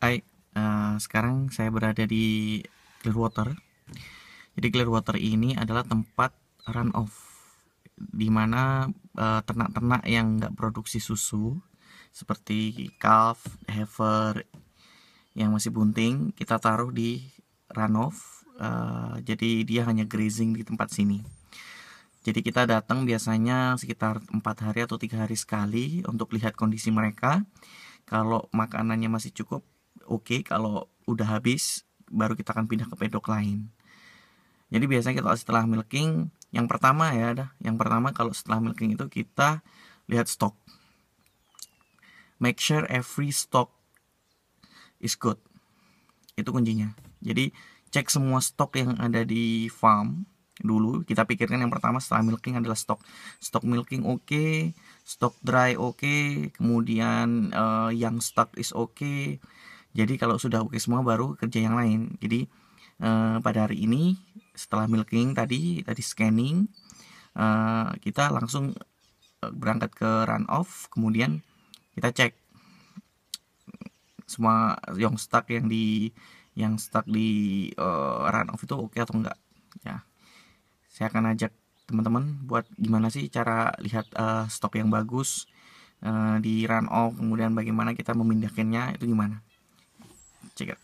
Hai, uh, sekarang saya berada di Clearwater. Jadi Clearwater ini adalah tempat run off di mana uh, ternak-ternak yang nggak produksi susu seperti calf, heifer yang masih bunting kita taruh di runoff. Uh, jadi dia hanya grazing di tempat sini. Jadi kita datang biasanya sekitar empat hari atau tiga hari sekali untuk lihat kondisi mereka. Kalau makanannya masih cukup, oke okay. kalau udah habis baru kita akan pindah ke pedok lain. Jadi biasanya kita setelah milking yang pertama ya ada yang pertama kalau setelah milking itu kita lihat stok. Make sure every stock is good. Itu kuncinya. Jadi cek semua stok yang ada di farm dulu. Kita pikirkan yang pertama setelah milking adalah stok. Stok milking oke okay, stok dry oke okay, kemudian uh, yang stock is oke. okay, jadi kalau sudah oke semua baru kerja yang lain. Jadi eh, pada hari ini setelah milking tadi tadi scanning eh, kita langsung eh, berangkat ke run off, kemudian kita cek semua yang stuck yang di yang stuck di uh, run off itu oke atau enggak. Ya. Saya akan ajak teman-teman buat gimana sih cara lihat uh, stok yang bagus di run off kemudian bagaimana kita memindahkannya itu gimana 这个。